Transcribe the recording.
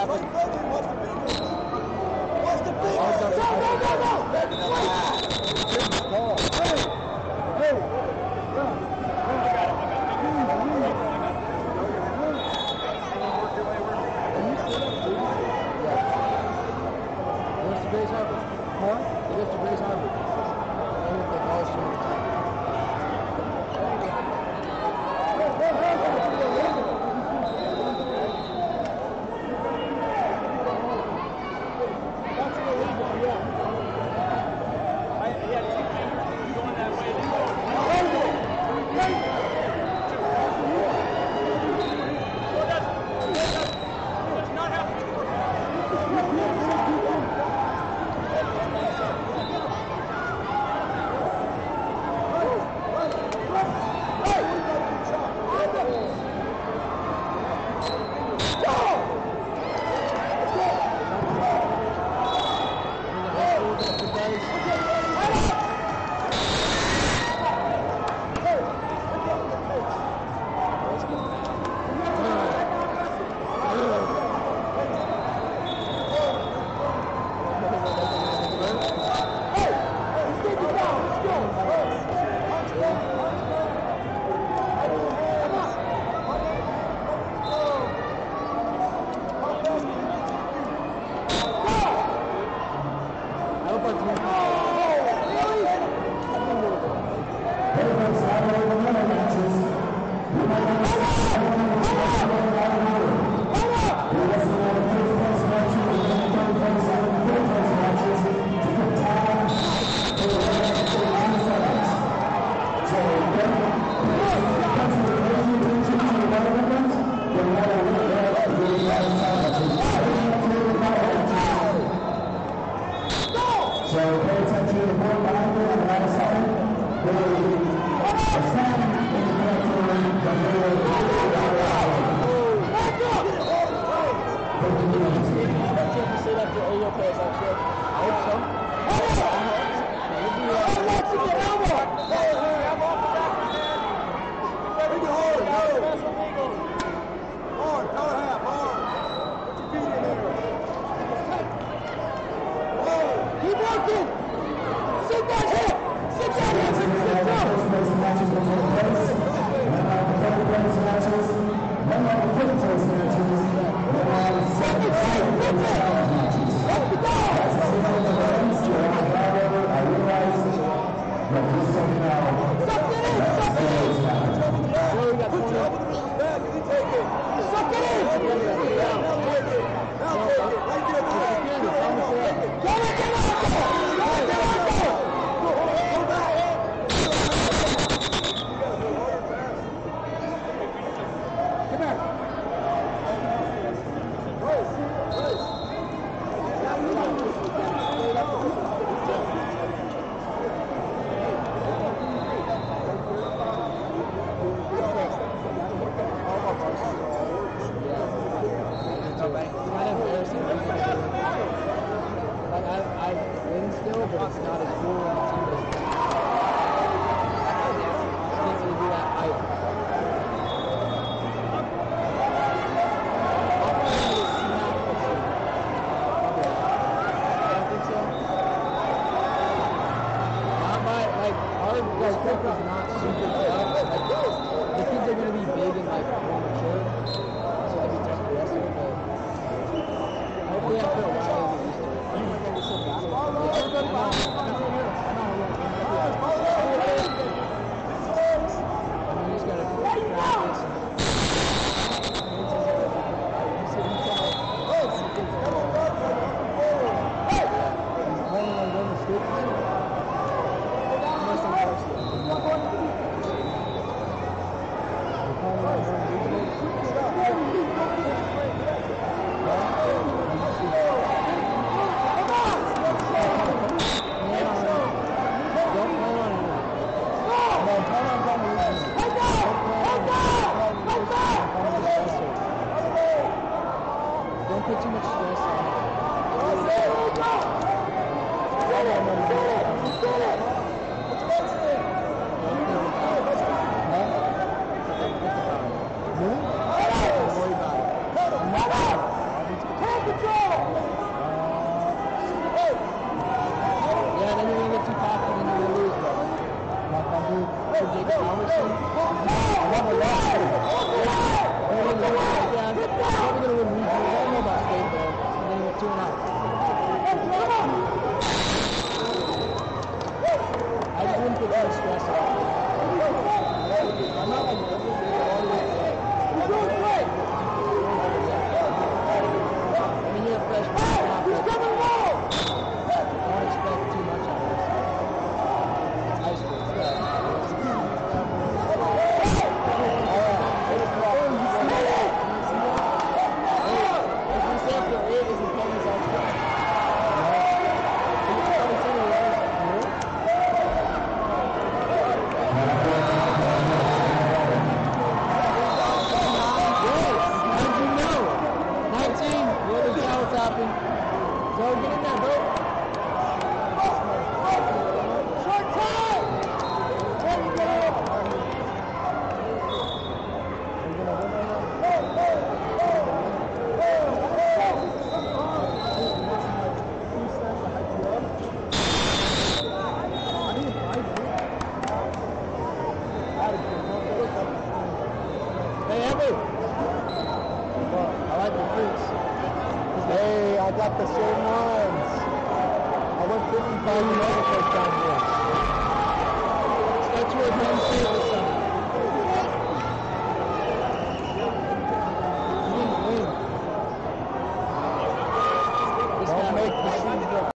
happened. What's the big? What's the big? What's the big? What's the? Let's go! Yeah, Phil. put too much stress on it. Yeah, then you're gonna get too cocky and you're gonna lose, bro. Like I did for Jake Robertson. the same lines. I went 55 and the first here. That's where